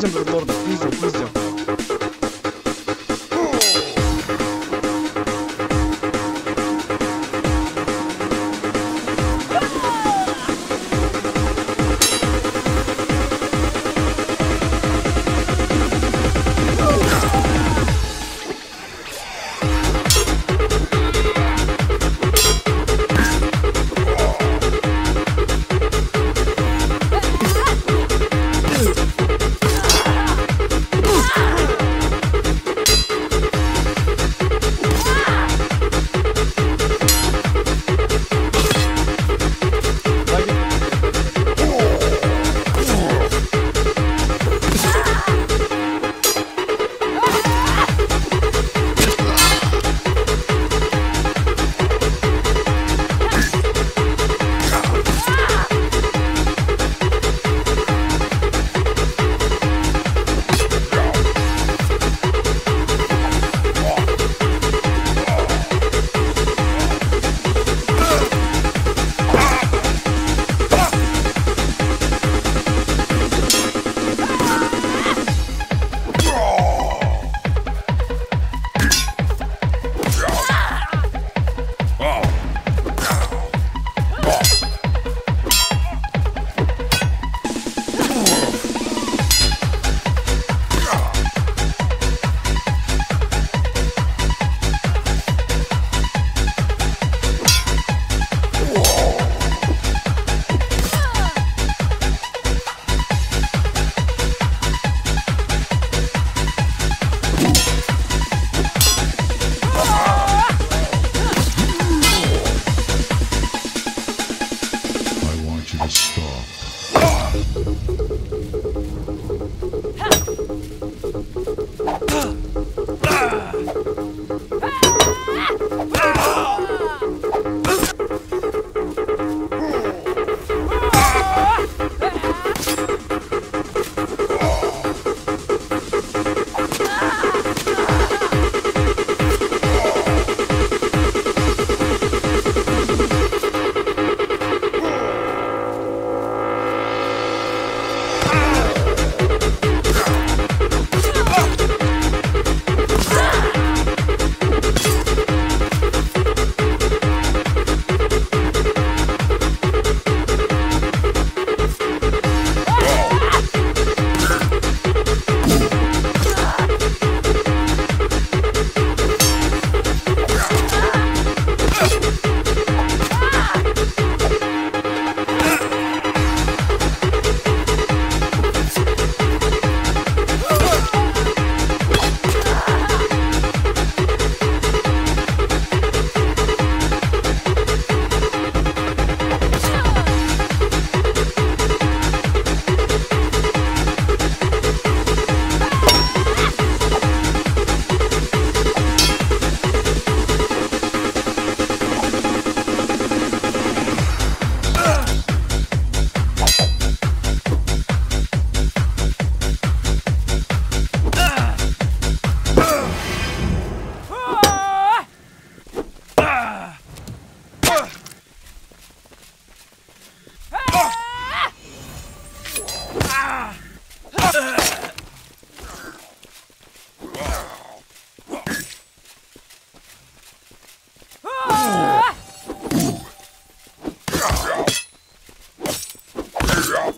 siempre el dolor difícil, difícil.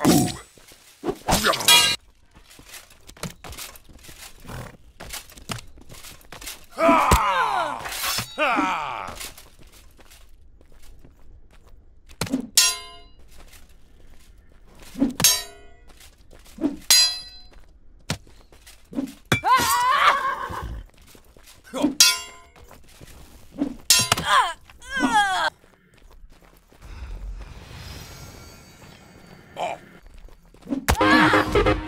Ooh. I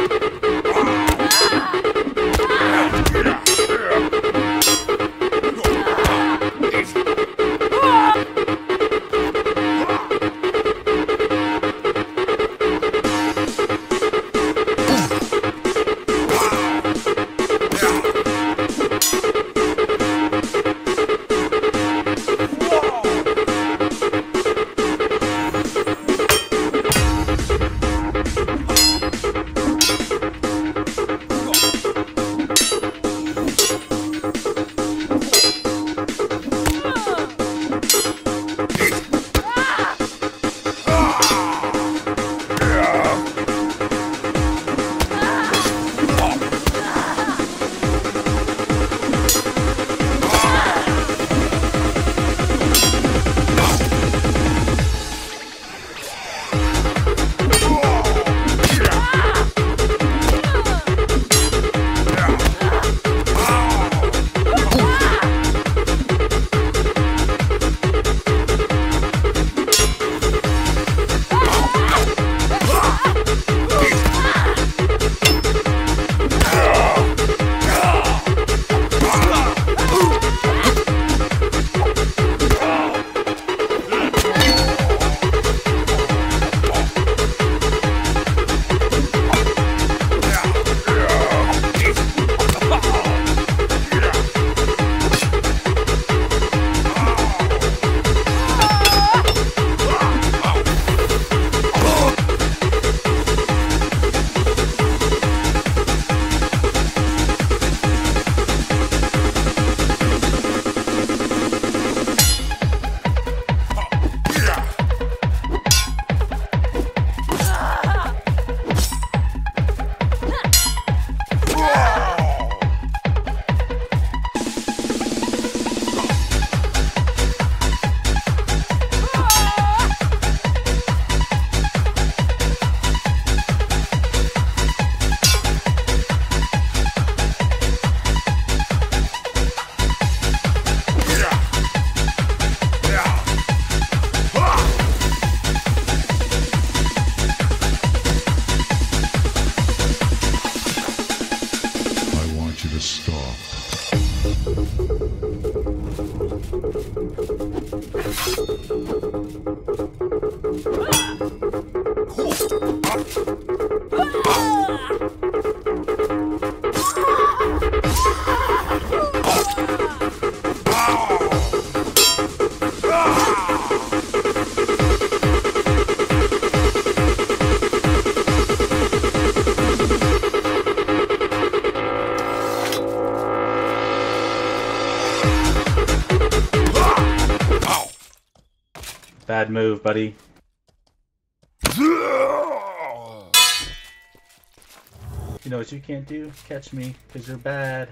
Bad move, buddy. You know what you can't do? Catch me, because you're bad.